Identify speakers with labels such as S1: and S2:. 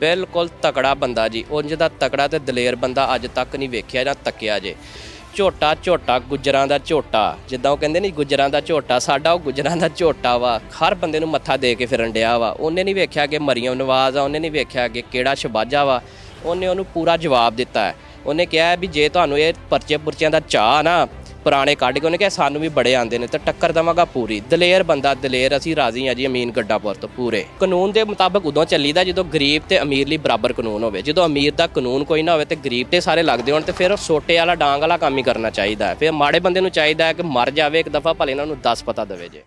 S1: ਬਿਲਕੁਲ ਤਕੜਾ ਬੰਦਾ ਜੀ। ਉਂਝ ਦਾ ਤਕੜਾ ਤੇ ਦਲੇਰ ਬੰਦਾ ਅੱਜ ਤੱਕ ਨਹੀਂ ਵੇਖਿਆ ਜਾਂ ਤੱਕਿਆ ਜੇ। ਝੋਟਾ ਝੋਟਾ, ਗੁੱਜਰਾਂ ਦਾ ਝੋਟਾ। ਜਿੱਦਾਂ ਉਹ ਕਹਿੰਦੇ ਨਹੀਂ ਗੁੱਜਰਾਂ ਦਾ ਝੋਟਾ, ਸਾਡਾ ਉਹ ਗੁੱਜਰਾਂ ਦਾ ਝੋਟਾ ਵਾ। ਹਰ ਬੰਦੇ ਨੂੰ ਮੱਥਾ ਦੇ ਕੇ ਫਿਰਨ ਡਿਆ ਵਾ। ਉਹਨੇ ਨਹੀਂ ਵੇਖਿਆ ਕਿ ਮਰੀਮ ਨਵਾਜ਼ ਆ, ਉਹਨੇ ਨਹੀਂ ਵੇਖਿਆ ਕਿ ਕਿਹੜਾ ਸ਼ਬਾਜਾ ਵਾ। ਉਹਨੇ ਉਹਨੂੰ ਪੂਰਾ ਜਵਾਬ ਦਿੱਤਾ। ਹੈ ਉਹਨੇ ਕਿਹਾ ਵੀ ਜੇ ਤੁਹਾਨੂੰ ਇਹ ਪਰਚੇ ਪੁਰਚਿਆਂ ਦਾ ਚਾਹ ਨਾ ਪੁਰਾਣੇ ਕੱਢ ਕੇ ਉਹਨੇ ਕਿਹਾ, ਸਾਨੂੰ ਵੀ ਬੜੇ ਆਂਦੇ ਨੇ, ਤਾਂ ਟੱਕਰ ਦਵਾਂਗਾ ਪੂਰੀ। ਦਲੇਰ ਬੰਦਾ, ਦਲੇਰ, ਅਸੀਂ ਰਾਜ਼ੀ ਆ ਜੀ, ਅਮੀਨ ਗੱਡਾਪੁਰ ਤੋਂ ਪੂਰੇ। ਕਾਨੂੰਨ ਦੇ ਮੁਤਾਬਕ ਉਦੋਂ ਚੱਲੀਦਾ, ਜਦੋਂ ਗਰੀਬ ਤੇ ਅਮੀਰ ਲਈ ਬਰਾਬਰ ਕਾਨੂੰਨ ਹੋਵੇ। ਜਦੋਂ ਅਮੀਰ ਦਾ ਕਾਨੂੰਨ ਕੋਈ ਨਾ ਹੋਵੇ, ਤੇ ਗਰੀਬ ਤੇ ਸਾਰੇ ਲੱਗਦੇ ਹੋਣ, ਤੇ ਫਿਰ ਛੋਟੇ ਵਾਲਾ, ਡਾਂਗ ਵਾਲਾ ਕੰਮ ਹੀ ਕਰਨਾ ਚਾਹੀਦਾ ਹੈ। ਫਿਰ ਮਾੜੇ ਬੰਦੇ ਨੂੰ ਚਾਹੀਦਾ ਹੈ ਕਿ ਮਰ ਜਾਵੇ, ਇੱਕ ਦਫਾ ਭਲੇ ਇਹਨਾਂ ਨੂੰ 10 ਪਤਾ ਦੇਵੇ ਜੇ।